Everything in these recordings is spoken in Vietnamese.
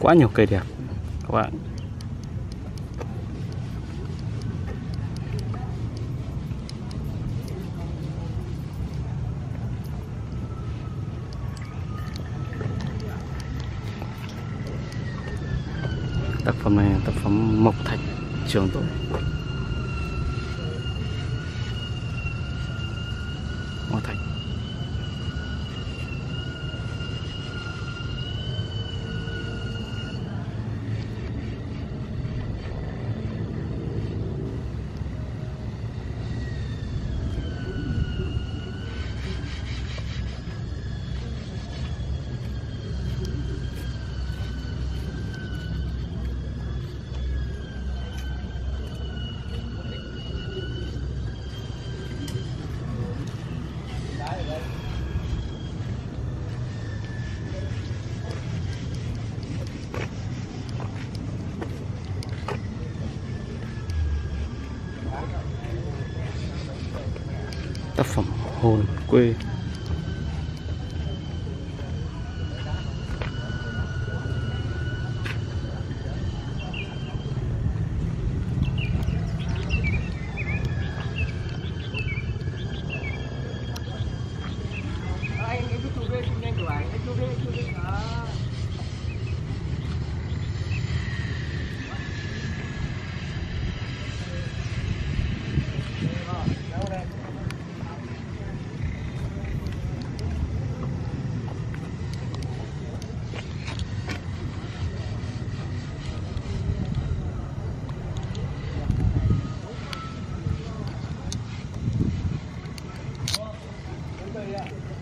quá nhiều cây đẹp. Các bạn. Tác phẩm này là tác phẩm mộc thạch trường tôi mộc thạch tác phẩm hồn quê. Anh anh cứ chụp đi chụp nhanh của anh anh chụp đi chụp đi đó cái này bao tiền đấy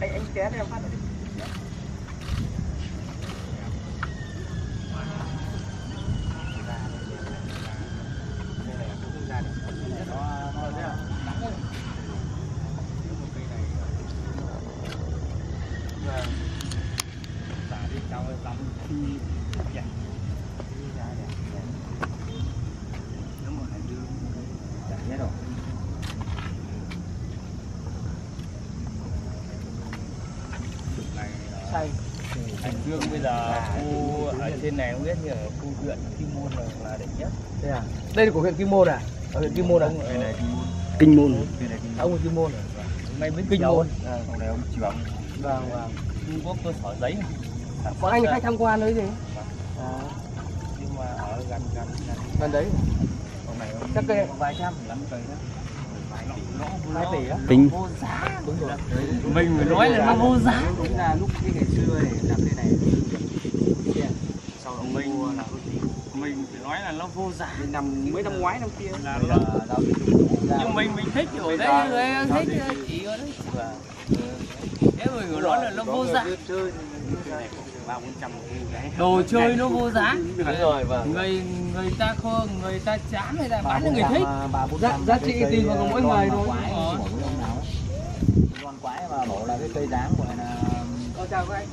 anh anh té em phát này cây này cũng ra được nó nó rất là nắng đấy. Nếu cây này và xả đi cao hơn lắm khi dành đi ra đẹp đẹp nếu mà hải dương chả nhé đâu xay Hải Dương bây giờ khu ở trên này không biết như ở khu huyện Kim Môn là, là đẹp nhất. đây à? Đây là của huyện kim môn à? Ở huyện kim môn à? Này Kim Môn. kinh môn. Ông ở kim môn à? Ngay bên Kinh Môn. À, Còn này ông Trường. vâng vâng. Trung Quốc cơ sở giấy. Có xuất anh khách tham quan đấy gì? À, Nhưng mà ở gần gần gần. gần đấy. Còn này ông Chắc cây- có vài trăm lắm cây đó. Vài tỷ á? tính. vô giá. đúng rồi. Mình mới nói là nó vô giá. đúng là lúc cái này làm thế này Sau đó mình mình phải nói là nó vô giá. năm mấy năm ngoái năm kia. Là nó nhưng mình mình thích ở đấy người thích chỉ ở đấy thế mình phải nói là nó vô giá đồ chơi nó vô giá. Rồi vâng người người ta khô người ta chán người ta bán cho người thích. giá, giá trị tùy vào mỗi người thôi. Ờ. con quái mà bảo là cái cây dáng gọi là chào các anh